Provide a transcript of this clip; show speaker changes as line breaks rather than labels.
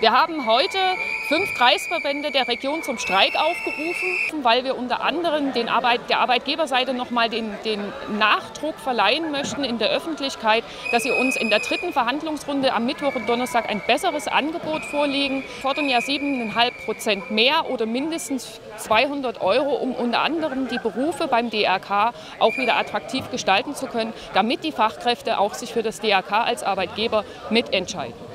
Wir haben heute fünf Kreisverbände der Region zum Streik aufgerufen, weil wir unter anderem Arbeit, der Arbeitgeberseite noch mal den, den Nachdruck verleihen möchten in der Öffentlichkeit, dass sie uns in der dritten Verhandlungsrunde am Mittwoch und Donnerstag ein besseres Angebot vorlegen. Wir fordern ja 7,5 Prozent mehr oder mindestens 200 Euro, um unter anderem die Berufe beim DRK auch wieder attraktiv gestalten zu können, damit die Fachkräfte auch sich für das DRK als Arbeitgeber mitentscheiden.